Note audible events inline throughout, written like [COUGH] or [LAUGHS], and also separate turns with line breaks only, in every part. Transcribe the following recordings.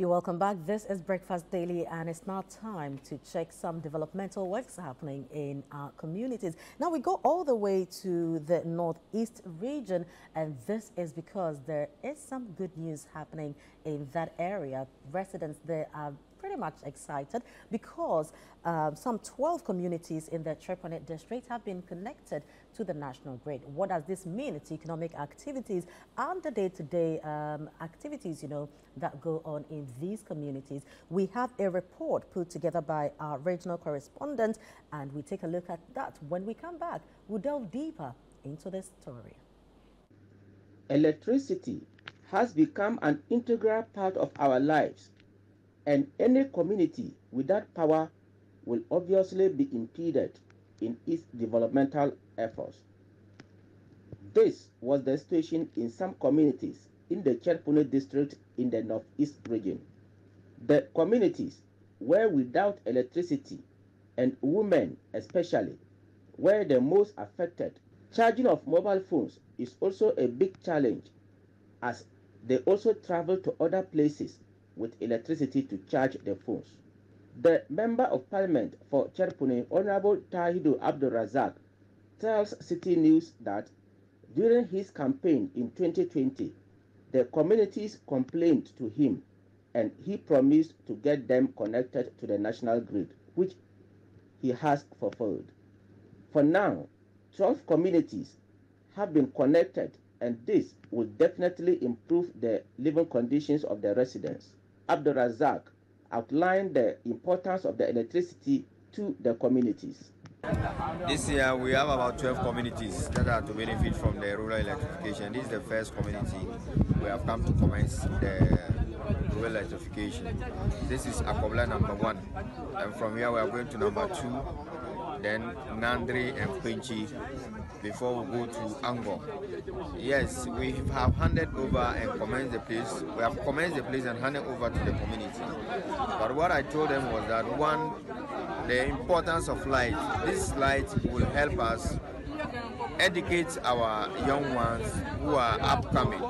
You're welcome back. This is Breakfast Daily, and it's now time to check some developmental works happening in our communities. Now, we go all the way to the Northeast region, and this is because there is some good news happening in that area. Residents there are pretty much excited because uh, some 12 communities in the Chereponi district have been connected to the national grid. What does this mean to economic activities and the day-to-day -day, um, activities, you know, that go on in these communities? We have a report put together by our regional correspondent and we take a look at that. When we come back, we'll delve deeper into this story.
Electricity has become an integral part of our lives and any community without power will obviously be impeded in its developmental efforts. This was the situation in some communities in the Chereponi district in the northeast region. The communities were without electricity and women especially were the most affected. Charging of mobile phones is also a big challenge as they also travel to other places with electricity to charge their phones. The Member of Parliament for Chereponi, Honorable Tahidu Abdul Razak, tells Citi News that during his campaign in 2020, the communities complained to him and he promised to get them connected to the national grid, which he has fulfilled. For now, 12 communities have been connected and this will definitely improve the living conditions of the residents. Abdul Razak outlined the importance of the electricity to the communities.
This year we have about 12 communities that are to benefit from the rural electrification. This is the first community we have come to commence the rural electrification. This is Akobla number one. And from here we are going to number two, then Nandri and Quinchi before we go to Angor. Yes, we have handed over and commenced the place. We have commenced the place and handed over to the community. But what I told them was that one, the importance of light. This light will help us educate our young ones who are upcoming.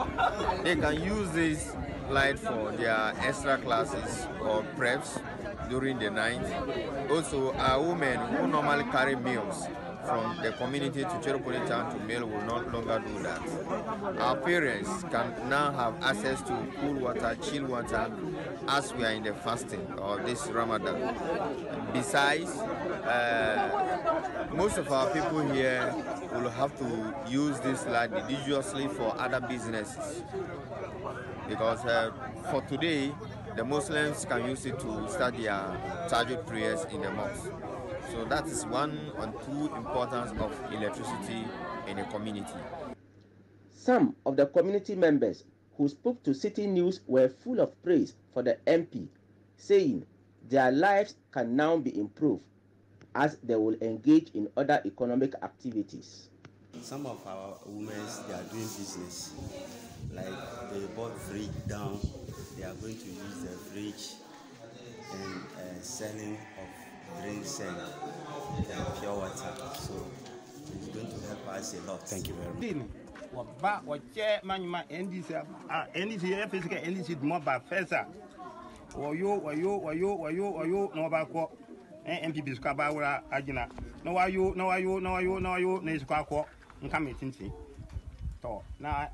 They can use this light for their extra classes or preps during the night. Also, our women who normally carry meals from the community to Chereponi town to mail will no longer do that. Our parents can now have access to cool water, chill water as we are in the fasting of this Ramadan. Besides, uh, most of our people here will have to use this light religiously for other businesses because uh, for today the Muslims can use it to start their Tahajjud prayers in the mosque. So that is one and two importance of electricity in a community.
Some of the community members who spoke to Citi News were full of praise for the MP, saying their lives can now be improved as they will engage in other economic activities.
Some of our women, they are doing business. Like they bought fridge down, they are going to use the fridge and uh, selling of drinks and uh, pure water. So it's going to help us a lot. Thank you very much.
wɔba wɔkyɛ manyuma ndc a ndc yɛ fi sika ndc duma ba fɛsa wɔyo wɔyo wɔyo wɔyo wɔyo na wɔba kɔ npp sika ba awura agyina na. Wayo na wayo na wayo na wayo na esika akɔ nka mɛ tintin tɔ na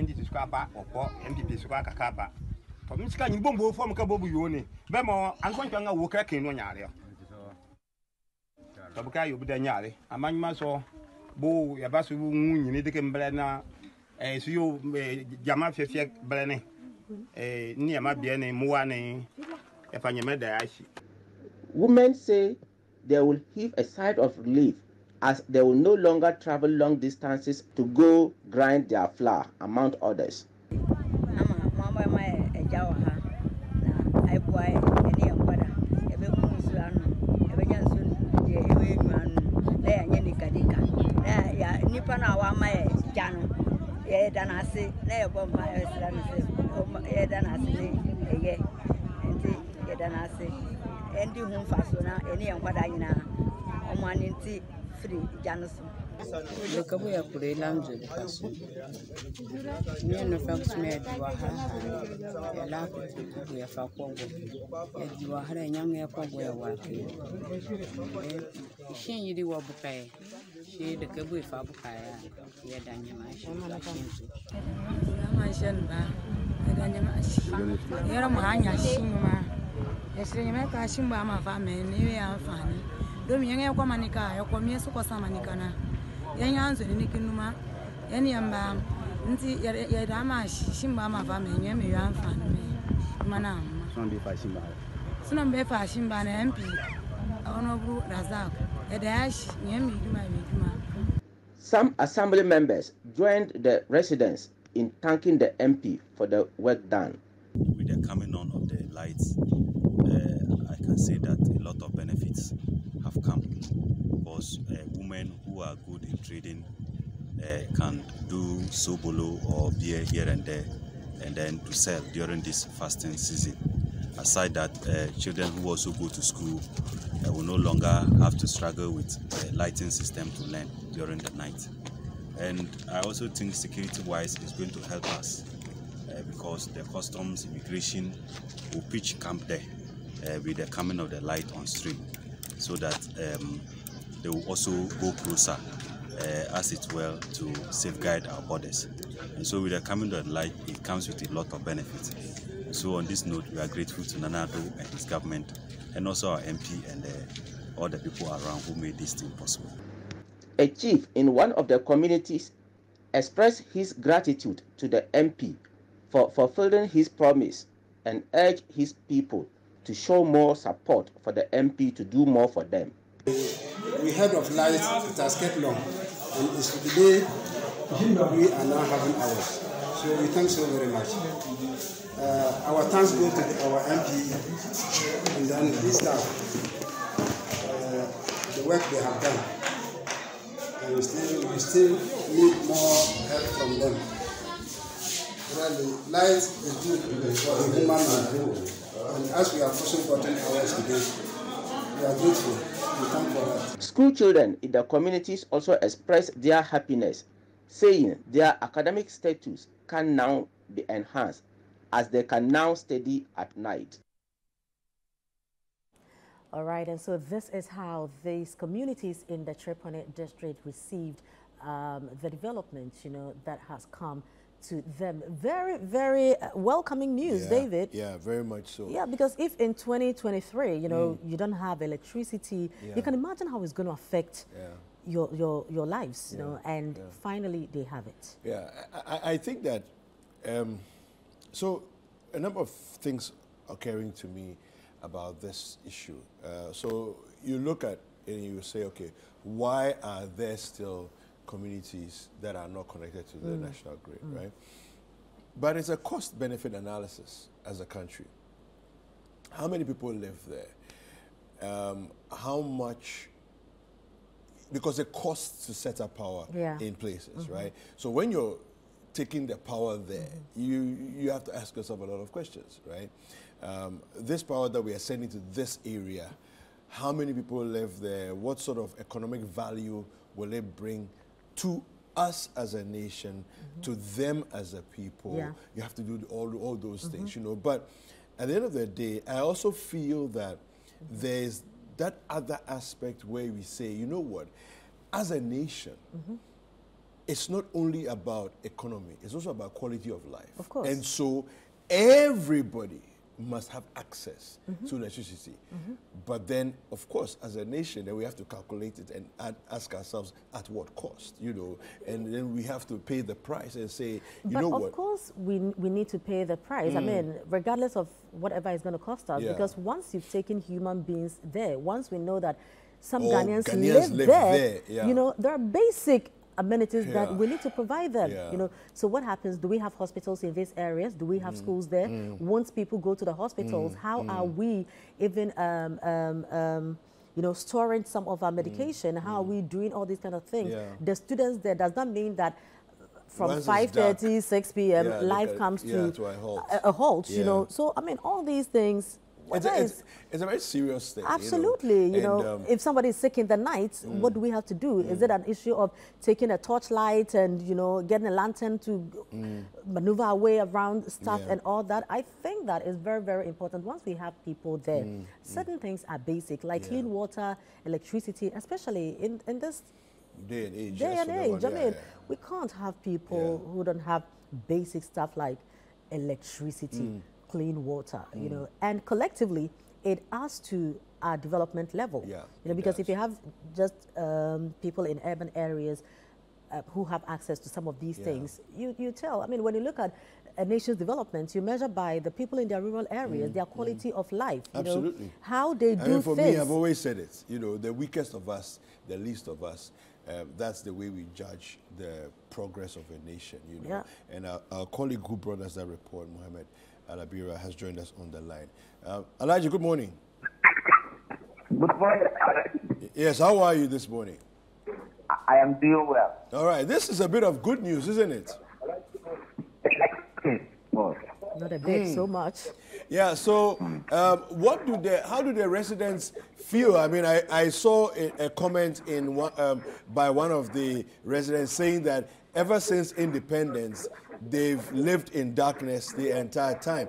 ndc sika ba ɔkɔ npp sika kaka ba. Tɔ mi sika nyi bombo fɔm ka bobu yoo ne. Bɛɛ ma ankɔnkɔ nga wo kɛ kɛn no nyaare tɔ bi ka yɛ obi da nyaare amanyuma sɔ bo yaba so ŋu nyini dike mbele na eh, so yo eh, jama fiafia bele ne. Eh, ni yama bie ne muwa ne efa nyeme da ashi
Women say they will heave a sigh of relief as they will no longer travel long distances to go grind their flour, among others.
kɔ na wama yɛ gya no yɛda n'ase na yɛbɔ mpa yɛsra no sɛ yɛda n'ase ne ɛyɛ nti yɛda n'ase ɛndi ho mfa so na ɛne yɛn nkɔda nyinaa ɔmo ani nti firi gya no so.
Lokabu ya kurela mzuri kasu. Nye nufa kutumia diwa haa ya lako tukuku ya fa Kongo. Ya diwa haa ya nyamu ya Kongo ya wapi. Ishe nyiri wabuka ya. Shi da ya shi
ma shan ba ya shi hanya shi ma. Ya ka shi ba ma fa me ne ya amfani. Domin yan ya kwa manika ya kwa miye su kwa sa manika na. Yan ya anzo ni kinuma yan yamba nti ya da ma shi ba ma fa me nye me ya amfani me. Mana amma
Son bi fa shi ba.
suna mbe fa shi ba na MP honorable Razak ya da ya shi nye me duma me duma
Some assembly members joined the residents in thanking the MP for the work done.
With the coming on of the lights, uh, I can say that a lot of benefits have come because uh, women who are good in trading uh, can do sobolo or beer here and there and then to sell during this fasting season. Aside that, uh, children who also go to school uh, will no longer have to struggle with uh, lighting system to learn during the night. And I also think security-wise is going to help us uh, because the customs immigration will pitch camp there uh, with the coming of the light on stream so that um, they will also go closer uh, as it well to safeguard our borders. And so with the coming of the light, it comes with a lot of benefits. So on this note, we are grateful to Nana Addo and his government and also our MP and uh, all the people around who made this thing possible.
A chief in one of the communities expressed his gratitude to the MP for fulfilling his promise and urged his people to show more support for the MP to do more for them.
We heard of light, it has kept long, and it's today we are now having ours. So we thank so very much. Uh, our thanks go to our MP and then his staff, uh, the work they have done. And we still, we still need more help from them. Really, light is good for the human man. And as we have also gotten ours today, we are grateful. We thank for that.
School children in the communities also expressed their happiness, saying their academic status can now be enhanced as they can now study at night.
All right, and so this is how these communities in the Chereponi district received um, the development, you know, that has come to them. Very, very uh, welcoming news,
yeah,
David.
Yeah, very much so.
Yeah, because if in 2023, you know, mm. you don't have electricity, yeah. you can imagine how it's going to affect yeah. Your, your, your lives, you know, and finally they have it.
Yeah, I, I think that, um, so a number of things occurring to me about this issue. Uh, so you look at it and you say, okay, why are there still communities that are not connected to the mm. national grid, mm. right? But it's a cost benefit analysis as a country. How many people live there? Um, how much, because it costs to set up power
yeah.
in places, mm -hmm. right? So when you're taking the power there, -hmm. you, you have to ask yourself a lot of questions, right? Um, this power that we are sending to this area, how many people live there? What sort of economic value will it bring to us as a nation, mm -hmm. to them as a people.
Yeah.
You have to do all, all those mm things, you know. But at the end of the day, I also feel that there's that other aspect where we say, you know what, as a nation, mm-hmm. it's not only about economy, it's also about quality of life.
Of course.
And so everybody must have access mm -hmm. to electricity. Mm -hmm. But then, of course, as a nation, then we have to calculate it and add, ask ourselves at what cost, you know, and then we have to pay the price and say, you
but
know
of
what?
course, we, we need to pay the price. Mm. I mean, regardless of whatever it's going to cost us,
Yeah.
because once you've taken human beings there, once we know that some
Oh,
Ghanaians,
Ghanaians
live,
live
there,
there, yeah.
you know, there are basic amenities
Yeah.
that we need to provide them.
Yeah.
You know, so what happens? Do we have hospitals in these areas? Do we have
Mm.
schools there? Once people go to the hospitals,
Mm.
how are we even, um, um, um, you know, storing some of our medication? How are we doing all these kind of things?
Yeah.
The students there does that mean that from
Once it's
5.30, 6 p.m.,
Yeah,
life comes
yeah,
to,
to a halt.
a halt, you know. So, I mean, all these things
it's, a, it's, it's, a very serious thing.
Absolutely. You know, you know um, if somebody is sick in the night, mm, what do we have to do? Mm. Is it an issue of taking a torchlight and, you know, getting a lantern to mm. maneuver our way around stuff yeah. and all that? I think that is very, very important. Once we have people there, mm, mm. certain things are basic, like yeah. clean water, electricity, especially in, in this
day and age.
Day and age. I mean, we can't have people who don't have basic stuff like electricity, mm. Clean water, mm. you know, and collectively it adds to our development level.
Yeah,
you know, because if you have just um, people in urban areas uh, who have access to some of these yeah. things, you, you tell. I mean, when you look at a nation's development, you measure by the people in their rural areas, mm, their quality mm. of life.
Absolutely.
Know, how they do
I mean, for
things.
me, I've always said it. You know, the weakest of us, the least of us, um, that's the way we judge the progress of a nation, you know.
Yeah.
And our, our, colleague who brought us that report, Mohammed Alabira, has joined us on the line. Uh, Elijah, good morning.
Good morning.
Yes, how are you this morning?
I am doing well.
All right, this is a bit of good news, isn't it?
Not a bit, mm. so much.
Yeah, so um, what do the, how do the residents feel? I mean, I, I saw a, a comment in one, um, by one of the residents saying that ever since independence, they've lived in darkness the entire time.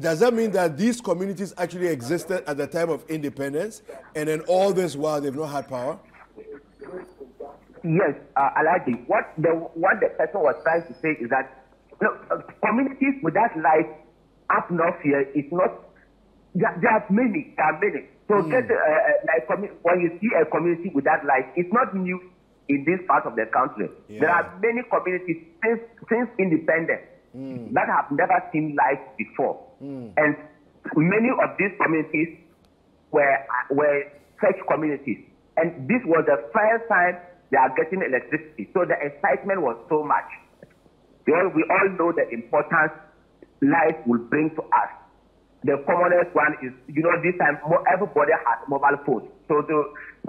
Does that mean that these communities actually existed at the time of independence, and then all this while they've not had power?
Yes, uh, Alaji, what the what the person was trying to say is that uh, communities without light up north here is not. There, there are many. There are many. So mm. get, uh, uh like when you see a community without light, it's not new in this part of the country. Yeah. There are many communities since since independence mm. that have never seen light before, mm. and many of these communities were were such communities, and this was the first time they are getting electricity. So the excitement was so much. We all, we all know the importance light will bring to us. The commonest one is, you know, this time everybody has mobile phones. So the,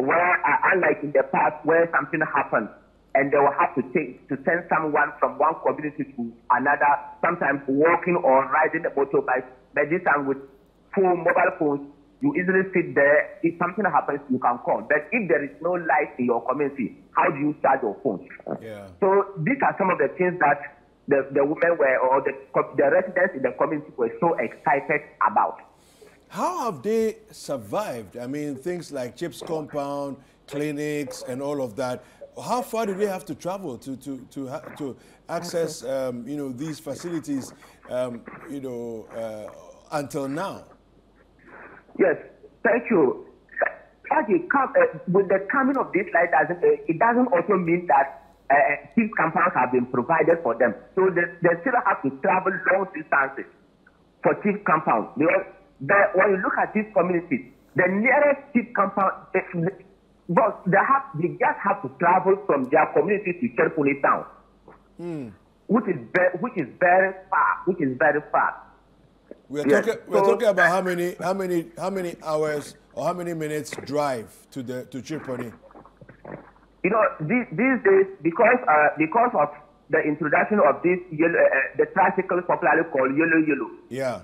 where, uh, unlike in the past where something happened and they will have to take to send someone from one community to another, sometimes walking or riding a motorbike. But this time with phone, mobile phones, you easily sit there. If something happens, you can call. But if there is no light in your community, how do you charge your phone?
Yeah.
So these are some of the things that the, the women were, or the, the residents in the community were so excited about.
How have they survived? I mean, things like CHPS compound, clinics, and all of that. How far do they have to travel to to to to access um, you know these facilities um, you know uh, until now?
Yes, thank you. As come, uh, with the coming of this light, uh, it doesn't also mean that uh, these compounds have been provided for them. So they, they still have to travel long distances for CHPS compounds. Because the, when you look at these communities, the nearest CHPS compound, they, but they, have, they just have to travel from their community to Chereponi town,
mm.
which is very, which is very far, which is very far.
We're, yes. talking, we're so, talking about how many, how many, how many hours or how many minutes drive to the to Chereponi?
You know, these, these days, because uh, because of the introduction of this yellow, uh, uh the tricycle popularly called yellow yellow.
Yeah.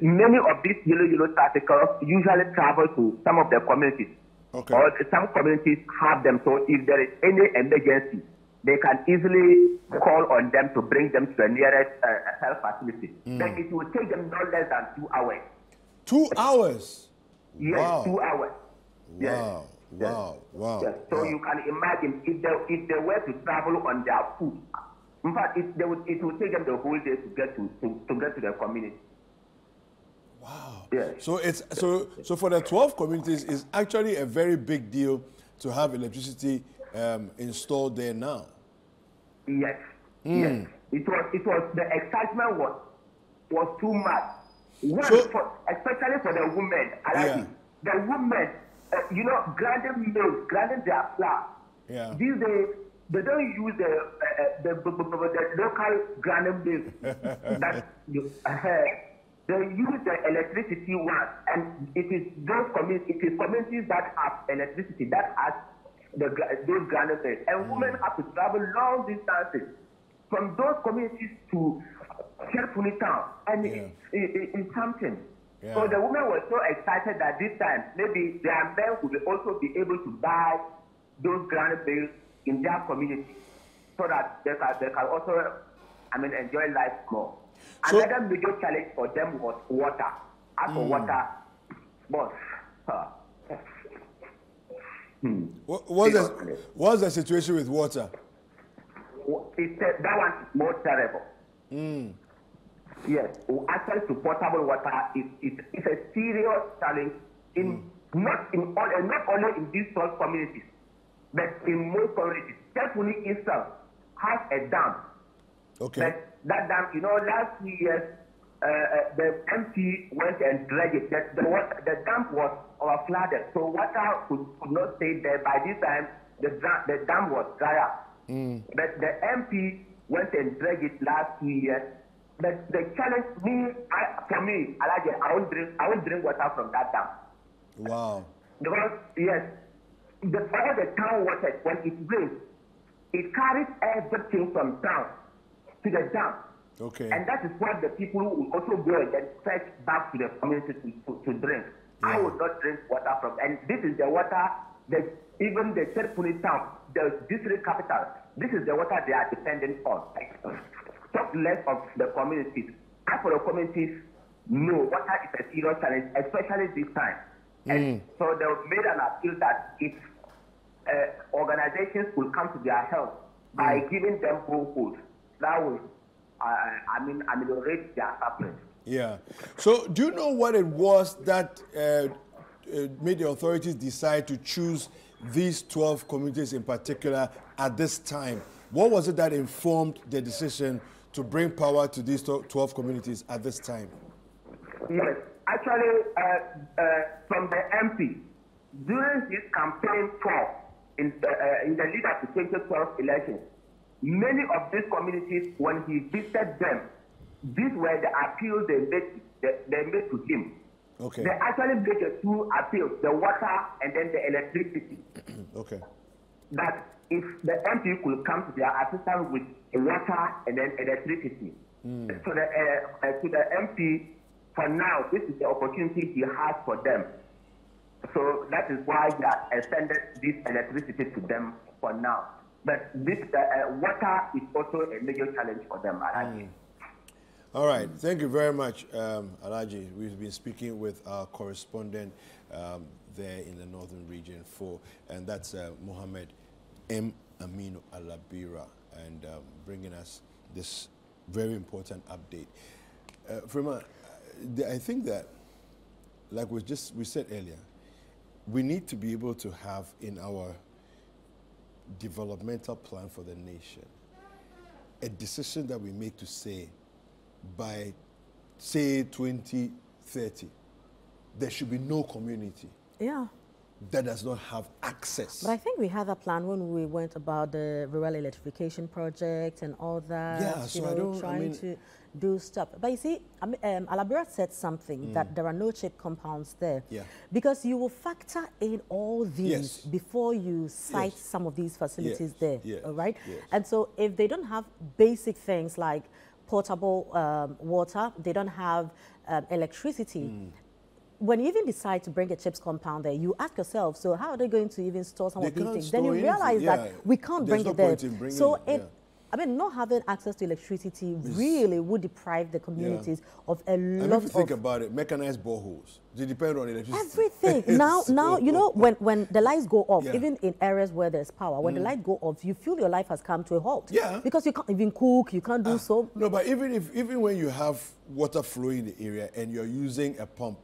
Many of these yellow yellow tricycles usually travel to some of the communities.
Okay.
Or some communities have them. So if there is any emergency, they can easily call on them to bring them to the nearest uh, health facility. Mm. Then it will take them no less than two hours.
Two hours?
Yes,
wow.
two hours.
Wow. Yes. Wow, wow.
Yes. So
wow.
you can imagine if they, if they were to travel on their foot, in fact, it, they would, it would take them the whole day to get to, to, to get to their community.
Wow.
Yes.
So it's so so for the 12 communities, it's actually a very big deal to have electricity um, installed there now.
Yes.
Mm.
Yes. It was it was the excitement was was too much. One, so, for, especially for the women.
Yeah.
The women uh, you know, grinding milk, grinding their flour.
Yeah.
These days, they don't use the uh, uh the, the, the, local grinding milk. [LAUGHS] that you, uh, they use the electricity one, and it is those communities, it is communities that have electricity that has the those grinding milk, and mm. women have to travel long distances from those communities to Chereponi town, and yeah. it, it, it's something.
Yeah.
So the women were so excited that this time maybe their men would also be able to buy those grand bills in their community so that they can, they can also, I mean, enjoy life more.
So-
Another major challenge for them was water. As for
Mm.
water, boss, uh, hmm.
What, what's, the, what's the situation with water?
It's, uh, that one is more terrible.
Mm.
Yes, access to potable water is, is, is a serious challenge in not in all, and not only in these small communities, but in most communities. Chereponi itself has a dam.
Okay.
But that dam, you know, last few years, uh, uh, the MP went and dredged it. The, the, water, the dam was overflooded, so water could, could not stay there. By this time, the, the dam was dry up.
Mm.
But the MP went and dredged it last two years. But the challenge, me, I, for me, I like it. I won't drink. I won't drink water from that dam
Wow.
because yes, the all the town water when it rains, it carries everything from town to the dam,
Okay.
and that is what the people will also go and then fetch back to the community to, to, to drink. I will not drink water from, and this is the water that even the third police town, the district capital, this is the water they are dependent on. Talk less of the communities. As for the communities, know water is a serious challenge, especially this time. And so they made an appeal that if uh, organizations will come to their help by giving them boreholes, that will, uh, I mean, ameliorate their suffering.
Yeah. So, do you know what it was that uh, uh, made the authorities decide to choose these 12 communities in particular at this time? What was it that informed the decision to bring power to these 12 communities at this time?
Yes, actually, uh, uh, from the MP, during his campaign talk in the, uh, in the lead up to 2012 election, many of these communities, when he visited them, these were the appeals they made, they, they made to him.
Okay.
They actually made the two appeals, the water and then the electricity. [CLEARS THROAT]
Okay.
That if the MP could come to their assistance with water and then electricity.
Mm.
So the, uh, uh, to the MP, for now, this is the opportunity he has for them. So that is why he has extended this electricity to them for now. But this uh, uh, water is also a major challenge for them. Alaji.
All right. Thank you very much, um, Alaji. We've been speaking with our correspondent um, there in the northern region for, and that's uh, Mohammed M. Aminu Alabira, and um, bringing us this very important update. Uh, Frema, uh, I think that, like we just we said earlier, we need to be able to have in our developmental plan for the nation a decision that we make to say by say 2030 there should be no community
Yeah.
that does not have access
But I think we had a plan when we went about the rural electrification project and all that.
Yeah,
you
so I
know,
don't- I
trying
mean-
to do stuff. But you see, I um, Alabira said something
Mm.
that there are no CHPS compounds there.
Yeah.
Because you will factor in all these
Yes.
before you site
Yes.
some of these facilities
Yes,
there.
yes,
All right.
yes.
And so if they don't have basic things like portable um, water, they don't have um, electricity
Mm.
When you even decide to bring a CHPS compound there, you ask yourself, so how are they going to even store some
They
of these things? Then you realize
yeah.
that we can't
There's
bring
no
it there. so
it, yeah.
I mean, not having access to electricity really would deprive the communities of a
and
lot
if you think about it mechanized boreholes they depend on electricity
everything. [LAUGHS] now, now you know when, when the lights go off,
Yeah.
even in areas where there's power, when the
Mm.
light go off, you feel your life has come to a halt.
Yeah.
Because you can't even cook, you can't do so.
No, but even if even when you have water flowing in the area and you're using a pump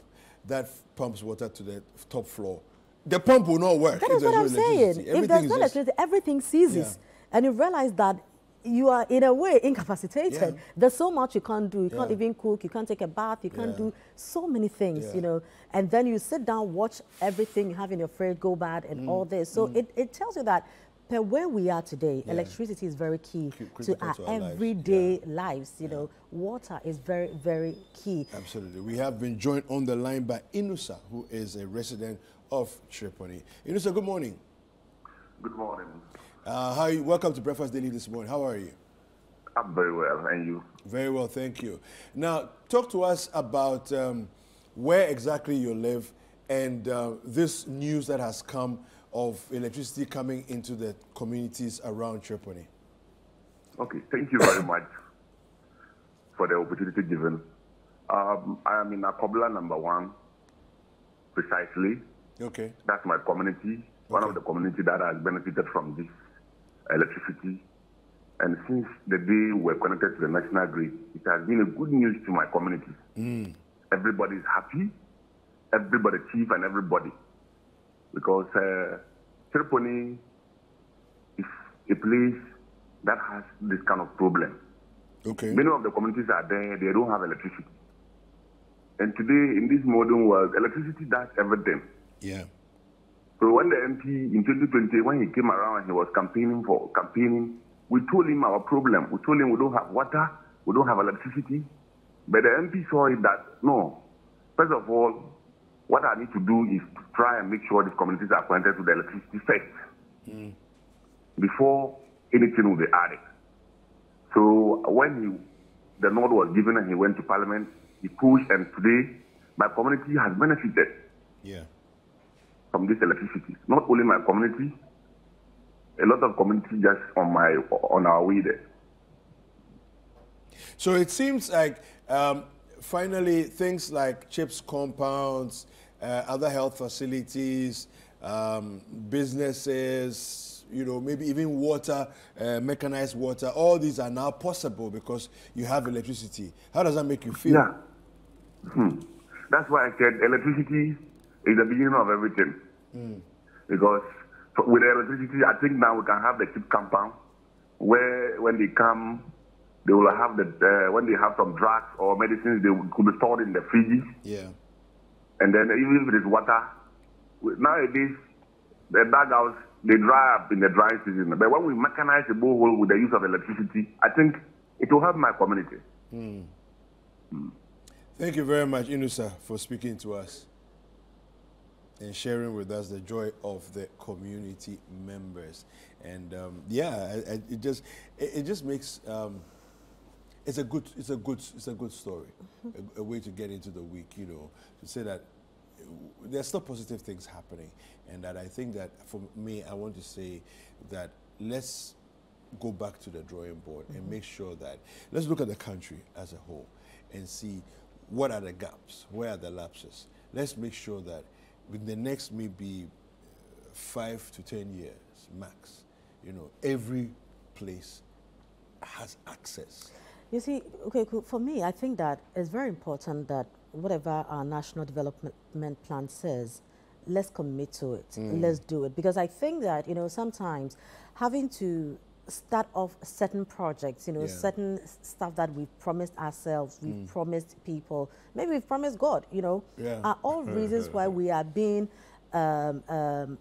that pumps water to the top floor, the pump will not work.
That is what I'm saying. If there's no electricity, everything ceases. And you realize that you are in a way incapacitated.
Yeah.
There's so much you can't do. You can't even cook, you can't take a bath, you can't
Yeah.
do so many things,
Yeah.
you know. And then you sit down, watch everything you have in your fridge go bad and
Mm.
all this. So
Mm.
it, it tells you that per where we are today,
Yeah.
electricity is very key to our
to our lives.
everyday lives. You know, water is very, very key.
Absolutely. We have been joined on the line by Inusa, who is a resident of Chereponi. Inusa, good morning.
Good morning.
Uh, how are you? Welcome to Breakfast Daily this morning. How are you?
I'm very well, and you?
Very well, thank you. Now, talk to us about um, where exactly you live, and uh, this news that has come of electricity coming into the communities around Chereponi.
Okay, thank you very much for the opportunity given. Um, I am in Akobla number one, precisely.
Okay.
That's my community, one of the community that has benefited from this electricity. And since the day we're connected to the national grid, it has been a good news to my community.
Mm.
Everybody is happy, everybody, chief and everybody, because uh, Chereponi is a place that has this kind of problem.
Okay.
Many of the communities are there, they don't have electricity. And today, in this modern world, electricity does everything.
Yeah.
So when the MP in 2020, when he came around, he was campaigning for campaigning. We told him our problem. We told him we don't have water, we don't have electricity. But the MP saw it that no. First of all, what I need to do is to try and make sure these communities are connected to the electricity first
Mm.
before anything will be added. So when he, the nod was given and he went to parliament, he pushed, and today my community has benefited
Yeah.
from this electricity. Not only my community, a lot of community just on my on our way there.
So it seems like um, finally things like CHPS compounds, uh, other health facilities, um, businesses, you know, maybe even water, uh, mechanized water, all these are now possible because you have electricity. How does that make you feel?
Yeah. Hmm. That's why I said electricity is the beginning of everything.
Mm.
Because with electricity, I think now we can have the CHPS compound where when they come, they will have the uh, when they have some drugs or medicines, they could be stored in the fridges.
Yeah.
And then even if it is water, nowadays the dugouts they dry up in the dry season. But when we mechanize the borehole with the use of electricity, I think it will help my community.
Mm. Thank you very much, Inusa, for speaking to us and sharing with us the joy of the community members. And um, yeah, I, I, it just it, it just makes um, it's a good it's a good it's a good story, mm-hmm. a, a way to get into the week. You know, to say that there's still positive things happening, and that I think that for me, I want to say that let's go back to the drawing board and mm-hmm. make sure that let's look at the country as a whole and see what are the gaps, where are the lapses. Let's make sure that in the next maybe five to ten years max, you know, every place has access.
You see, okay, for me, I think that it's very important that whatever our national development plan says, let's commit to it.
Mm.
Let's do it. Because I think that, you know, sometimes having to start off certain projects, you know,
Yeah.
certain stuff that we've promised ourselves, we've
Mm.
promised people, maybe we've promised God, you know,
Yeah.
are all reasons why we are being um, um,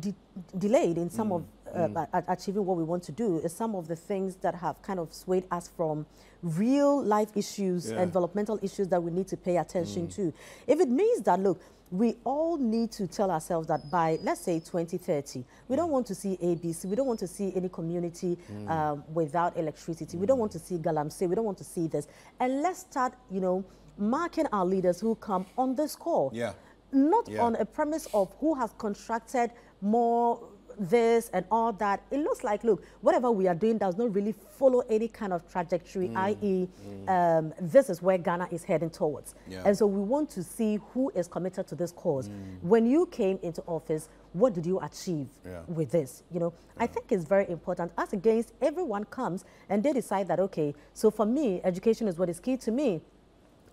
de- delayed in some
Mm,
of uh,
mm.
a- achieving what we want to do is some of the things that have kind of swayed us from real life issues
Yeah.
and developmental issues that we need to pay attention
Mm.
to. If it means that, look, we all need to tell ourselves that by, let's say, 2030, we don't want to see ABC, we don't want to see any community
Mm.
um, without electricity, we don't want to see Galamsey, we don't want to see this. And let's start, you know, marking our leaders who come on this call
Yeah.
not
Yeah.
on a premise of who has constructed more this and all that. It looks like, look, whatever we are doing does not really follow any kind of trajectory,
Mm,
i.e., um, this is where Ghana is heading towards.
Yeah.
And so we want to see who is committed to this cause.
Mm.
When you came into office, what did you achieve
Yeah.
with this? You know, I think it's very important. As against everyone comes and they decide that, okay, so for me, education is what is key to me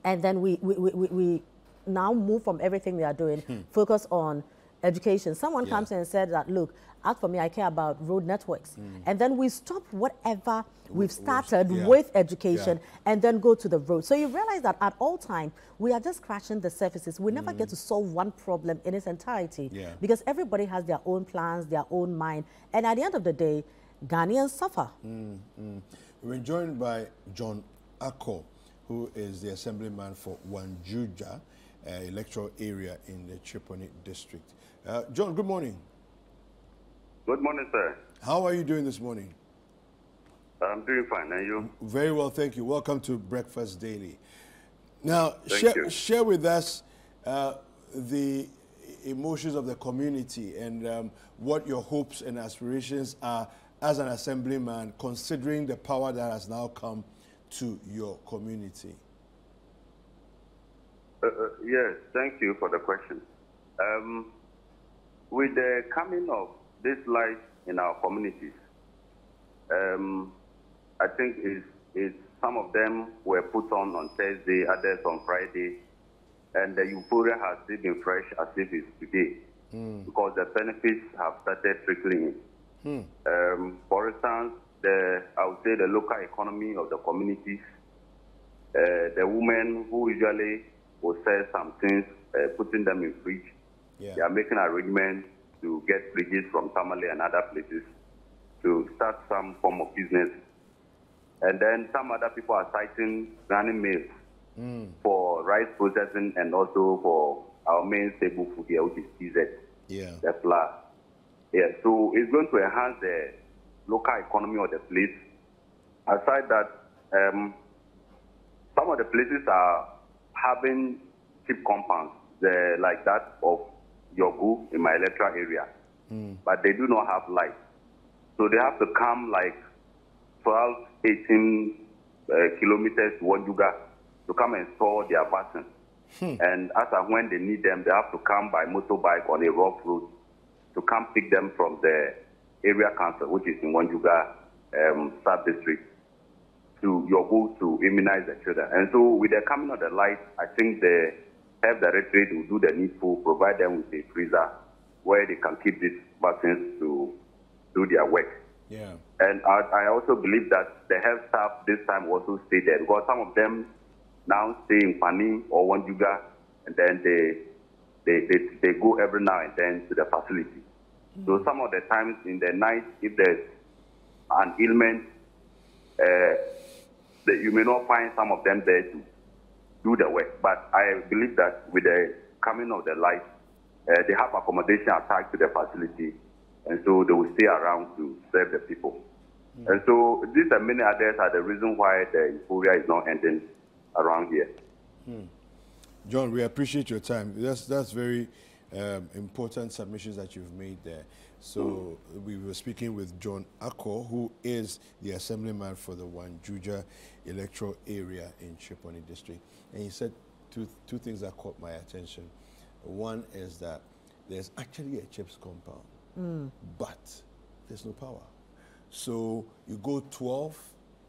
and then we, we, we, we- we now move from everything we are doing,
Hmm.
focus on education. Someone
Yeah.
comes in and said that, look, as for me, I care about road networks.
Mm.
And then we stop whatever we've started
yeah.
with education
Yeah.
and then go to the road. So you realize that at all time, we are just scratching the surfaces. We never get to solve one problem in its entirety
Yeah.
because everybody has their own plans, their own mind. And at the end of the day, Ghanaians suffer.
Mm, mm. We're joined by John Akko, who is the assemblyman for Wanjuja uh, electoral area in the Chereponi district. Uh, John, good morning.
Good morning, sir.
How are you doing this morning?
I'm doing fine. And you?
Very well, thank you. Welcome to Breakfast Daily. Now, share, share with us uh, the emotions of the community and um, what your hopes and aspirations are as an assemblyman, considering the power that has now come to your community.
Uh, uh, yes, thank you for the question. Um, with the coming of this light in our communities, um, I think it's, it's some of them were put on on Thursday, others on Friday, and the euphoria has still been fresh as if it's today. Because the benefits have started trickling in. Um, for instance, the I would say the local economy of the communities, uh, the women who usually will sell some things, uh, putting them in fridge,
Yeah.
they are making arrangements to get bridges from Tamale and other places to start some form of business. And then some other people are citing running mills for rice processing and also for our main staple food here, which is TZ,
Yeah.
the flour. Yeah, so it's going to enhance the local economy of the place. Aside that, um, some of the places are having CHPS compounds, the, like that of Yogu in my electoral area, but they do not have light. So they have to come like 12, 18 uh, kilometers to Wajuga to come and store their vaccine. And as and when they need them, they have to come by motorbike on a rough road to come pick them from the area council, which is in Wanjuga um, sub district, to Yogo to immunize the children. And so, with the coming of the light, I think the health directorate will do the needful, provide them with a freezer where they can keep these vaccines to do their work.
Yeah.
And I, I also believe that the health staff this time also stay there because some of them now stay in Pani or Wanjuga and then they, they, they, they go every now and then to the facility. So some of the times in the night, if there's an ailment, uh, that you may not find some of them there to do the work. But I believe that with the coming of the light, uh, they have accommodation attached to the facility, and so they will stay around to serve the people. And so these and many others are the reason why the euphoria is not ending around here.
John, we appreciate your time. That's that's very um, important submissions that you've made there. So we were speaking with John Akko, who is the assemblyman for the Wanjuja electoral area in Chereponi district, and he said two two things that caught my attention. One is that there's actually a CHPS compound,
Mm.
but there's no power. So you go 12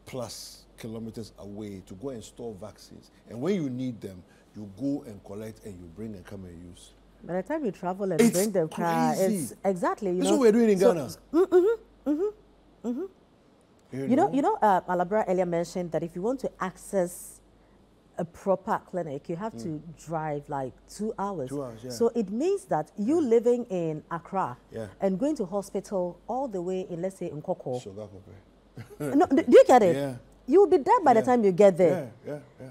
plus kilometers away to go and store vaccines. And when you need them, you go and collect and you bring and come and use.
By the time you travel and
It's
bring them, cry,
crazy.
it's exactly. You
That's
know,
what we're doing in
so-
Ghana.
Mm-hmm, mm-hmm, mm-hmm.
You
You know,
know?
you know, uh, Alabira earlier mentioned that if you want to access a proper clinic, you have to drive like two hours.
Two hours, yeah.
So it means that you living in Accra
Yeah.
and going to hospital all the way in, let's say, in Koko. No, do you get it? [LAUGHS]
Yeah.
You will be dead by the time you get there.
Yeah, yeah, yeah.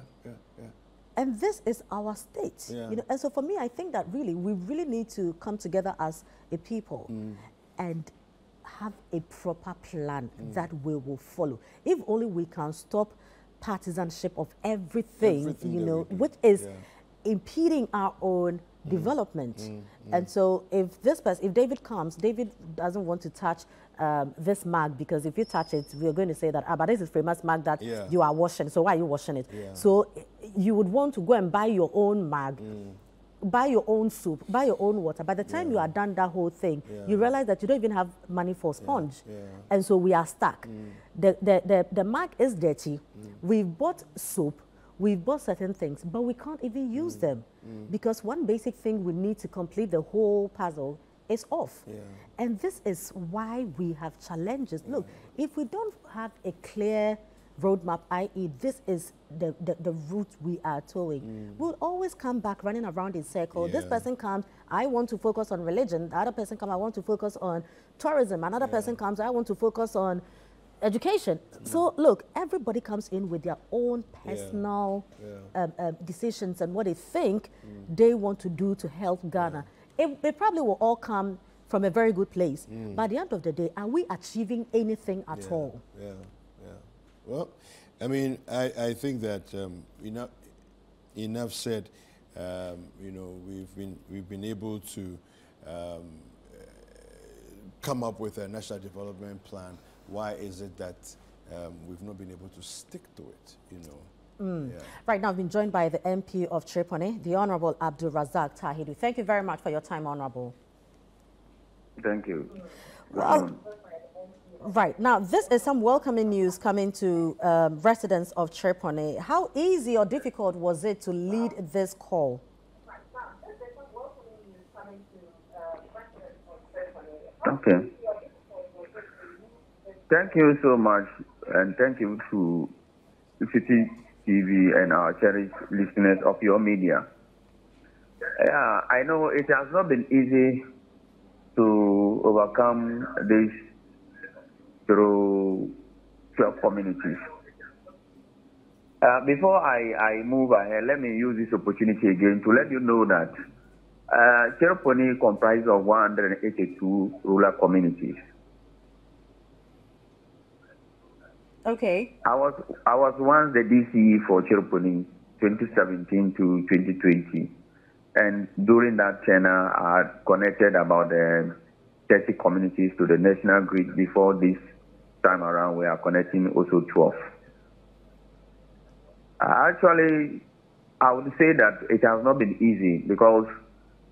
And this is our state.
Yeah.
You know, and so for me, I think that really we really need to come together as a people
Mm.
and have a proper plan
Mm.
that we will follow. If only we can stop partisanship of everything,
Everything
you know, which is
Yeah.
impeding our own development. And so if this person, if David comes, David doesn't want to touch um, this mug because if you touch it, we're going to say that, ah, but this is famous mug that
Yeah.
you are washing. So why are you washing it? So you would want to go and buy your own mug,
Mm.
buy your own soup, buy your own water. By the time you are done that whole thing, you realize that you don't even have money for sponge.
yeah.
And so we are stuck. Mm. The, the, the, the mug is dirty. Mm. We've bought soap. We've bought certain things, but we can't even mm. use them because one basic thing we need to complete the whole puzzle is off.
Yeah.
And this is why we have challenges. Look, if we don't have a clear roadmap, i.e., this is the, the, the route we are towing, we'll always come back running around in circles. This person comes, I want to focus on religion. The other person comes, I want to focus on tourism. Another person comes, I want to focus on education. So look, everybody comes in with their own personal
Yeah.
Um, um, decisions and what they think they want to do to help Ghana. It, it probably will all come from a very good place. But at the end of the day, are we achieving anything at
yeah,
all?
Yeah, yeah. Well, I mean, I, I think that um, you know, enough said. Um, you know, we've been we've been able to um, come up with a national development plan. Why is it that um, we've not been able to stick to it? You know.
Mm. Yeah. Right now, I've been joined by the MP of Chereponi, the Honorable Abdul Razak Tahidu. Thank you very much for your time, Honorable.
Thank you.
Well, right now, this is some welcoming news coming to um, residents of Chereponi. How easy or difficult was it to lead this call?
Okay. Thank you so much, and thank you to Citi TV and our cherished listeners of your media. Yeah, I know it has not been easy to overcome this through 12 communities. Uh, before I, I move ahead, let me use this opportunity again to let you know that uh, Chereponi comprises of 182 rural communities.
Okay.
I was I was once the DCE for Chereponi 2017 to 2020, and during that tenure, I had connected about uh, 30 communities to the national grid. Before this time around, we are connecting also 12. Actually, I would say that it has not been easy because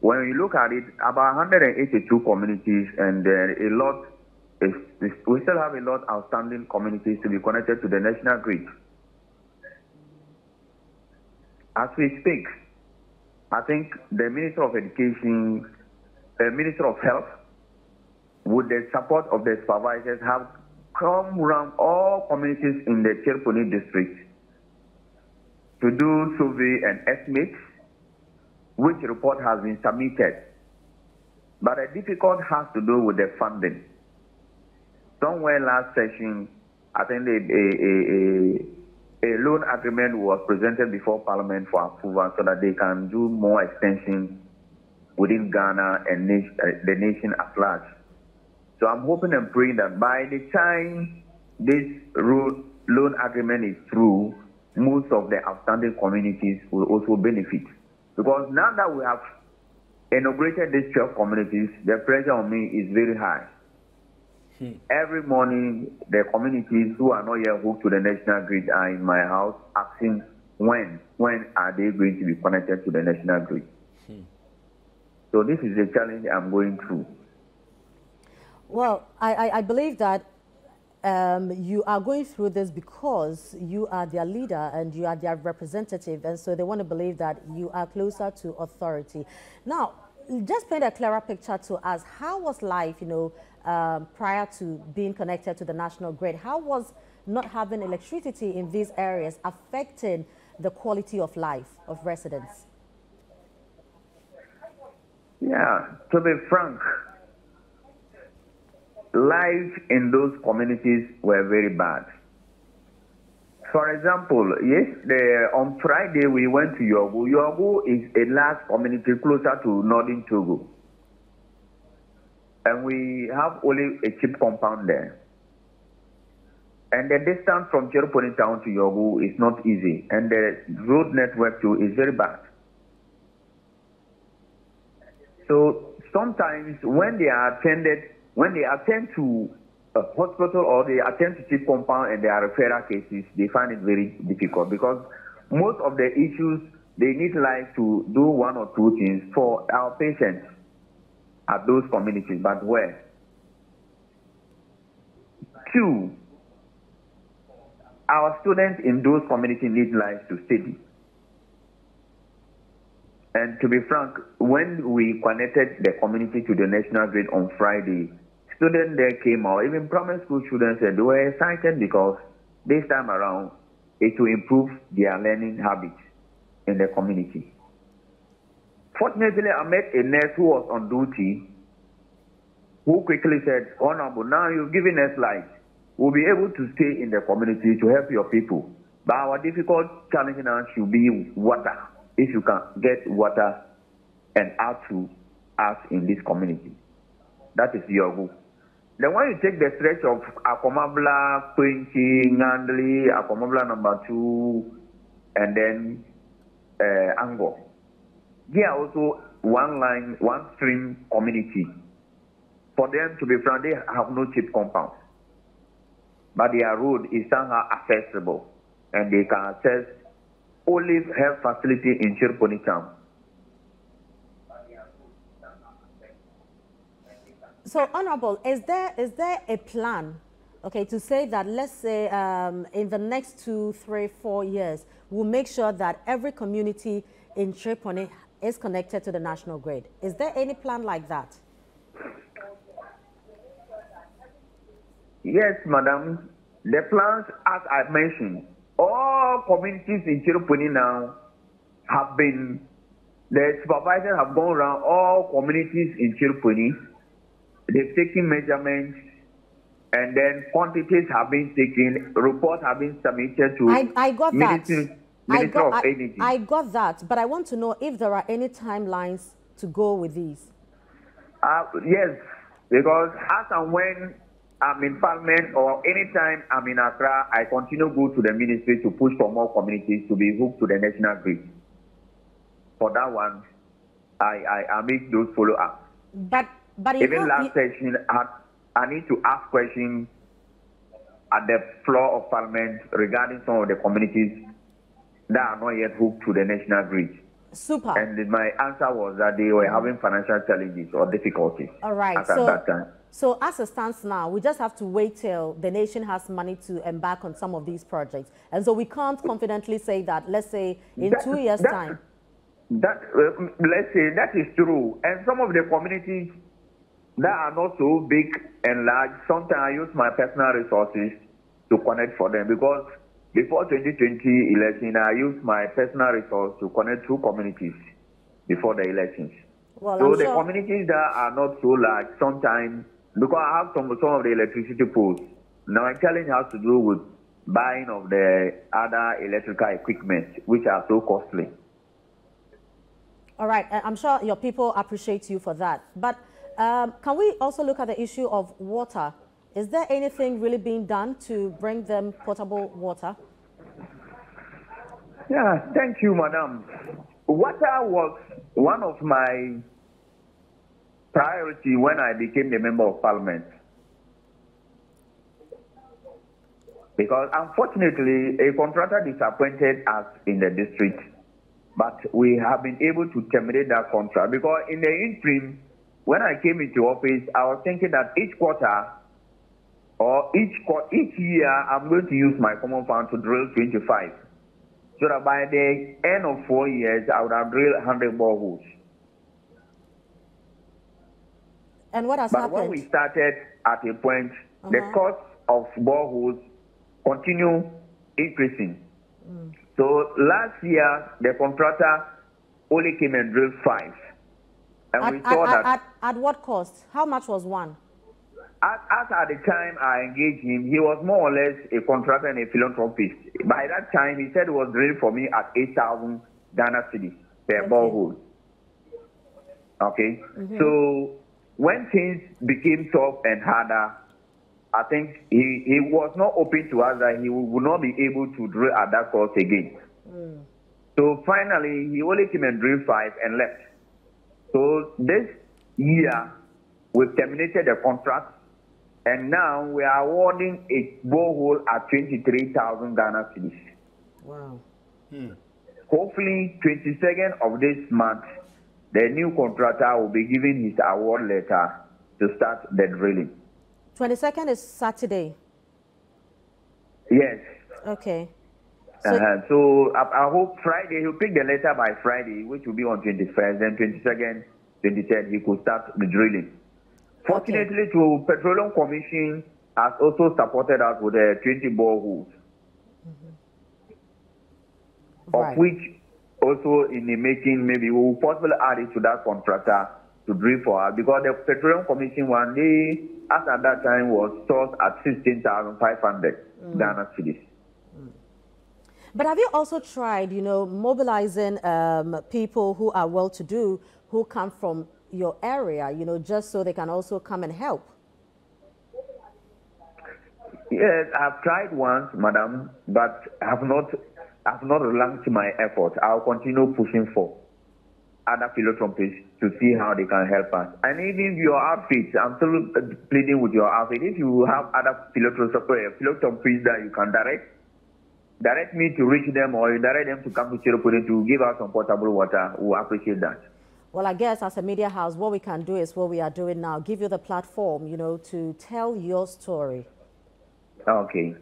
when you look at it, about 182 communities and a lot, we still have a lot outstanding communities to be connected to the national grid. As we speak, I think the Minister of Education, the Minister of Health, with the support of the supervisors, have come around all communities in the Chereponi district to do survey and estimates which report has been submitted. But the difficult has to do with the funding. Somewhere last session, I think a, a, a, a, loan agreement was presented before Parliament for approval so that they can do more extension within Ghana and uh, the nation at large. So I'm hoping and praying that by the time this loan agreement is through, most of the outstanding communities will also benefit. Because now that we have inaugurated these 12 communities, the pressure on me is very high. Hmm. Every morning, the communities who are not yet hooked to the national grid are in my house asking when, when are they going to be connected to the national grid. Hmm. So this is the challenge I'm going through.
Well, I, I believe that um, you are going through this because you are their leader and you are their representative, and so they want to believe that you are closer to authority. Now, just paint a clearer picture to us. How was life, you know, um, prior to being connected to the national grid? How was not having electricity in these areas affecting the quality of life of residents?
Yeah, to be frank, life in those communities were very bad. For example, yes, the, on Friday we went to Yogu. Yogu is a large community closer to northern Togo. And we have only a CHPS compound there. And the distance from Chereponi town to Yogu is not easy. And the road network too is very bad. So sometimes when they are attended when they attend to a hospital or they attend to CHPS compound and there are referral cases, they find it very difficult because most of the issues they need like to do one or two things for our patients at those communities, but where? Two, our students in those communities need life to study. And to be frank, when we connected the community to the national grid on Friday, students there came out, even primary school students said they were excited because this time around it will improve their learning habits in the community. Fortunately, I met a nurse who was on duty who quickly said, Honorable, now you've given us light. We'll be able to stay in the community to help your people. But our difficult challenge now should be water. If you can get water and out to us in this community. That is your goal. Then when you take the stretch of Akomabla, Quincy, Ngandli, Akomabla number two, and then uh, angle. They are also one line, one stream community. For them to be frank, they have no cheap compounds. But their road is somehow accessible and they can access olive health facility in Chirponi town.
So, Honorable, is there is there a plan, okay, to say that let's say um, in the next two, three, four years, we'll make sure that every community in Chereponi is connected to the national grid? Is there any plan like that?
Yes, madam. The plans, as I mentioned, all communities in Chereponi now have been, the supervisors have gone around all communities in Chereponi. They've taken measurements and then quantities have been taken, reports have been submitted to
I, I got
Ministry,
that.
Ministry
I got,
of
I,
Energy.
I got that, but I want to know if there are any timelines to go with these.
Uh, yes, because as and when I'm in Parliament or anytime I'm in Accra, I continue to go to the ministry to push for more communities to be hooked to the national grid. For that one, I, I, I make those follow up.
But but
Even last session, I, I need to ask questions at the floor of Parliament regarding some of the communities that are not yet hooked to the national grid.
Super.
And my answer was that they were having financial challenges or difficulties.
All right.
At
So,
that time.
so as it stands now, we just have to wait till the nation has money to embark on some of these projects. And so we can't confidently say that, let's say, in
That-
two years'
that-
time.
That uh, let's say that is true, and some of the communities that are not so big and large, sometimes I use my personal resources to connect for them because before 2020 election, I used my personal resource to connect two communities before the elections.
Well,
so
I'm
the
sure-
communities that are not so large, sometimes because I have some some of the electricity poles. Now my challenge has to do with buying of the other electrical equipment, which are so costly.
All right. I'm sure your people appreciate you for that. But um, can we also look at the issue of water? Is there anything really being done to bring them potable water?
Yeah, thank you, madam. Water was one of my priority when I became the member of parliament. Because unfortunately, a contractor disappointed us in the district, but we have been able to terminate that contract. Because in the interim, when I came into office, I was thinking that each quarter or each each year, I'm going to use my common fund to drill 25 so that by the end of four years, I would have drilled 100 boreholes.
And what has
But
happened?
when we started at a point, the
Uh-huh.
cost of boreholes continue increasing. So last year, the contractor only came and drilled five. And
At,
we saw
at,
that
at, at what cost? How much was one?
as, as at the time I engaged him, he was more or less a contractor and a philanthropist. By that time, he said it was drilling for me at 8,000 Ghana cedis per borehole. Okay?
Mhm.
So when things became tough and harder, I think he, he was not open to us that he would not be able to drill at that cost again. So finally, he only came and drilled five and left. So this year, we've terminated the contract, and now we are awarding a borehole at 23,000 Ghana cedis.
Wow. Hmm.
Hopefully, 22nd of this month, the new contractor will be given his award letter to start the drilling.
22nd is Saturday.
Yes.
Okay.
So, uh, so I, I hope Friday, he'll pick the letter by Friday, which will be on 21st, then 22nd, 23rd, he could start the drilling. Fortunately, to Petroleum Commission has also supported us with uh, 20 boreholes,
Right.
of which also in the making, maybe we will possibly add it to that contractor to drill for us because the Petroleum Commission one, they, as at that time, was sourced at 16,500
Mm.
Ghana cedis.
But have you also tried, you know, mobilizing um, people who are well-to-do, who come from your area, you know, just so they can also come and help?
Yes, I've tried once, madam, but I have not I've not relaxed my effort. I'll continue pushing for other philanthropists to see how they can help us. And even your outfit, I'm still uh, pleading with your outfit. If you have other philanthropists uh, that you can direct, direct me to reach them or direct them to come to Chereponi to give us some potable water. We'll appreciate that.
Well, I guess as a media house, what we can do is what we are doing now, give you the platform, you know, to tell your story.
Okay.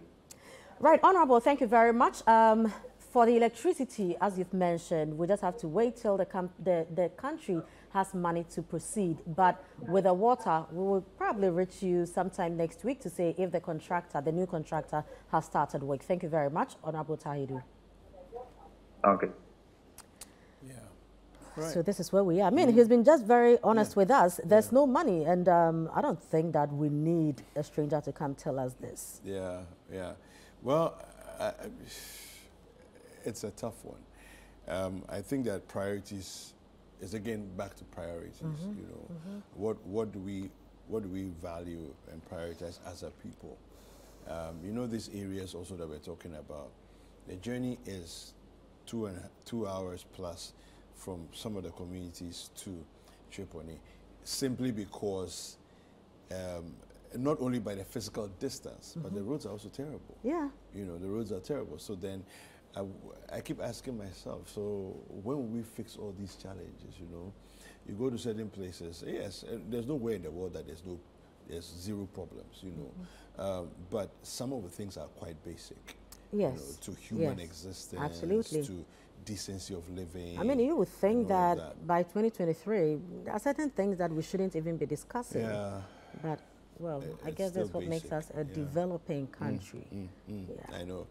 Right, Honorable, thank you very much. Um, for the electricity, as you've mentioned, we just have to wait till the, the, the country has money to proceed. But with the water, we will probably reach you sometime next week to say if the contractor, the new contractor, has started work. Thank you very much, Honorable Tahidu.
Okay.
Right. So this is where we are. I mean, mm. he's been just very honest yeah. with us. There's yeah. no money, and um, I don't think that we need a stranger to come tell us this.
Yeah, yeah. Well, I, it's a tough one. Um, I think that priorities is again back to priorities. Mm -hmm. You know, mm -hmm. what what do we what do we value and prioritize as a people? Um, you know, these areas also that we're talking about. The journey is two and two hours plus from some of the communities to Chereponi, simply because um, not only by the physical distance, mm -hmm. but the mm-hmm. roads are also terrible.
Yeah.
You know, the roads are terrible. So then I, I keep asking myself, so when will we fix all these challenges, you know? You go to certain places, yes, there's nowhere in the world that there's no, there's zero problems, you know. Mm -hmm. um, but some of the things are quite basic.
Yes. You
know, to human
yes.
existence,
Absolutely.
to decency of living.
I mean, you would think that, that, by 2023, there are certain things that we shouldn't even be discussing.
Yeah.
But well, I guess that's what basic. makes us a yeah. developing mm, country.
Mm, mm, mm. Yeah. I know.